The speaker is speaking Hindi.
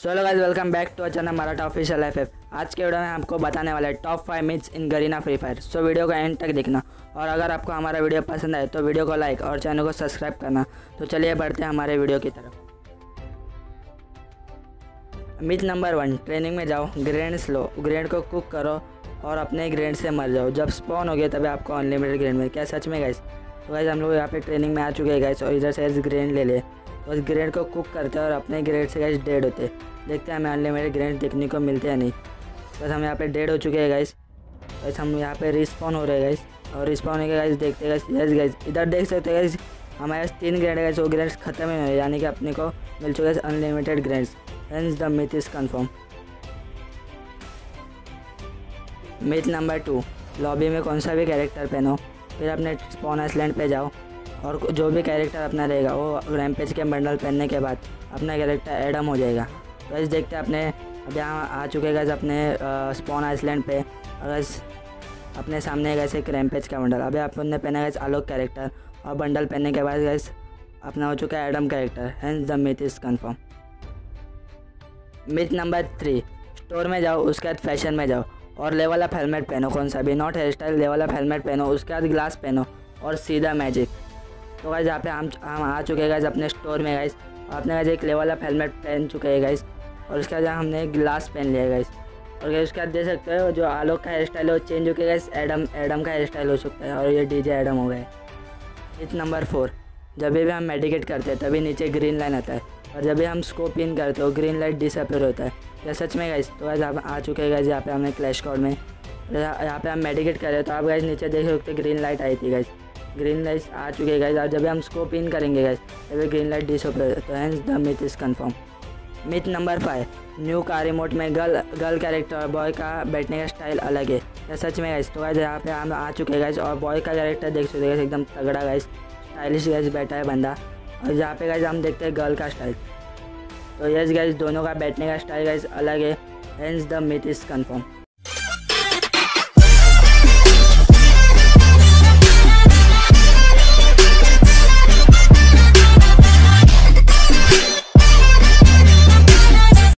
So guys welcome back to channel Maratha official F आज के वीडियो में आपको बताने वाला है top five myths in Garena free fire so video का एंड तक देखना। और अगर आपको हमारा वीडियो पसंद आए तो वीडियो को लाइक और चैनल को सब्सक्राइब करना। तो चलिए बढ़ते हैं हमारे वीडियो की तरफ़। मिथ नंबर वन ट्रेनिंग में जाओ ग्रेनेड्स लो ग्रेनेड को कुक करो और अपने ग्रेनेड से मर जाओ। जब स्पॉन हो गया, तभी आपको अनलिमिटेड ग्रेनेड में क्या सच में गाइस तो गाइस हम लोग यहाँ पे ट्रेनिंग में आ चुके हैं गाइस और इधर से ग्रेनेड ले ले तो उस ग्रेड को कुक करते हैं और अपने ग्रेड से गैस डेड होते देखते हैं हमें अनलिमिटेड ग्रेड देखने को मिलते हैं नहीं। बस हम यहाँ पे डेड हो चुके हैं गाइस बस हम यहाँ पे रिस्पॉन हो रहे हैं गाइस और रिस्पॉन होने के देखते गाइस यस गाइस इधर देख सकते गाइस हमारे पास तीन ग्रेड गाइस वो ग्रेनेड्स खत्म ही यानी कि अपने को मिल चुके हैं unlimited grades. Hence the myth is confirm myth number two lobby में कौन सा भी कैरेक्टर पहनो, फिर अपने स्पॉन आइसलैंड पे जाओ। और जो भी कैरेक्टर अपना रहेगा, वो रैमपेज के बंडल पहनने के बाद अपना कैरेक्टर एडम हो जाएगा। तो ऐसे देखते हैं अपने, अब यहाँ आ चुके गए अपने स्पॉन आइसलैंड पे। और अपने सामने गए एक रैमपेज का बंडल अभी आपने पहना गए आलोक कैरेक्टर और बंडल पहनने के बाद गए अपना हो चुका है Adam character hence the myth is confirm myth number three store में जाओ, उसके बाद फ़ैशन में जाओ। और लेवल ऑफ़ हेलमेट पहनो, कौन सा भी। Not hair style level of helmet पहनो, उसके बाद ग्लास पहनो। और सीधा मैजिक तो गाइज़ यहाँ पे हम हम आ चुके हैं गाइज़ अपने स्टोर में गाइज़ अपने गाइज़ एक लेवल ऑफ़ हेलमेट पहन चुके हैं गाइज़ और उसके बाद हमने एक ग्लास पहन लिया गाइज़ और गाइज़ उसके बाद देख सकते हो, जो आलोक का हेयर स्टाइल है, वो चेंज हो गया गाइज़ एडम एडम का हेयर स्टाइल हो चुका है। और ये डीजे एडम हो गए। इथ नंबर फोर जब भी हम मेडिकेट करते हैं, तभी नीचे ग्रीन लाइन आता है। और जब भी हम स्कोप इन करते हो ग्रीन लाइट डिसअपेयर होता है। क्या सच में गाइज़ तो गाइज़ आप आ चुके हैं गाइज़ यहाँ पे हमने क्लैश कोड में। यहाँ पे हम मेडिकेट कर रहे हैं तो आप गाइज़ नीचे देख सकते ग्रीन लाइट आई थी गाइज़ ग्रीन लाइट आ चुके हैं गाइज़ और जब हम स्कोप इन करेंगे गाइज़ तभी ग्रीन लाइट डिसअपेयर तो hence the myth is confirm myth number five new car remote में गर्ल गर्ल कैरेक्टर और बॉय का बैठने का स्टाइल अलग है. या सच में गाइज़ तो गाइज़ यहाँ पे हम आ चुके हैं गाइज़ और बॉय का कैरेक्टर देख सकते हैं एकदम तगड़ा गाइज़ स्टाइलिश गाइज़ बैठा है बंदा. और यहाँ पे गाइज़ हम देखते हैं गर्ल का स्टाइल तो यस गाइज़ दोनों का बैठने का स्टाइल गाइज़ अलग है. Hence the myth is confirm